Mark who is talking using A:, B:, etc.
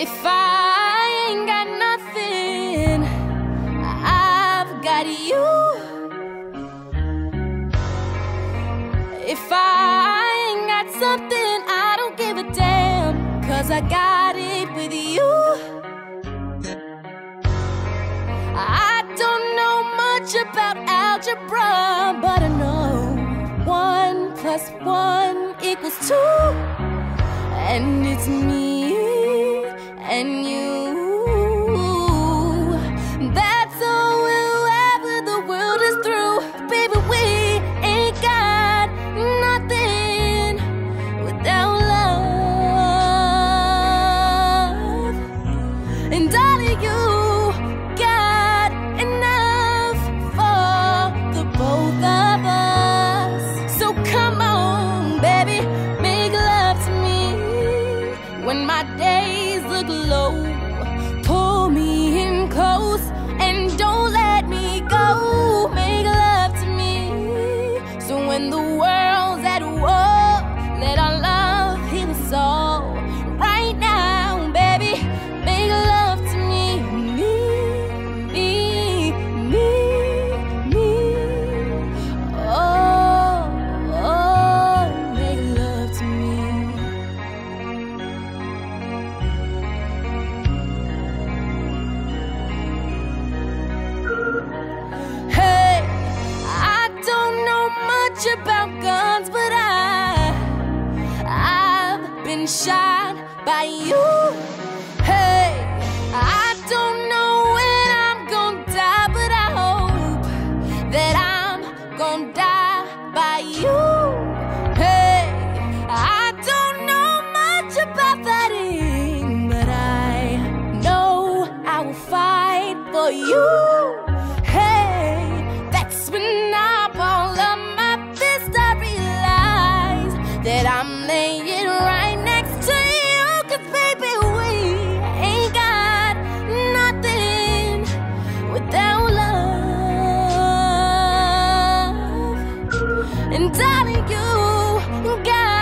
A: If I ain't got nothing, I've got you. If I ain't got something, I don't give a damn, cause I got it with you. I don't know much about algebra, but I know one plus one equals two, and it's me when my days look low. By you. Hey, I don't know when I'm gonna die, but I hope that I'm gonna die by you. Hey, I don't know much about that fighting, but I know I will fight for you. and darling, you got.